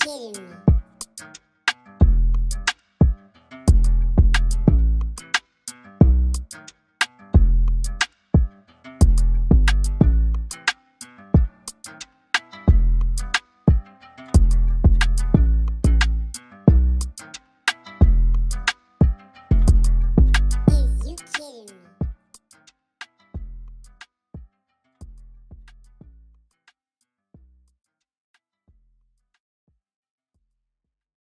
kidding me.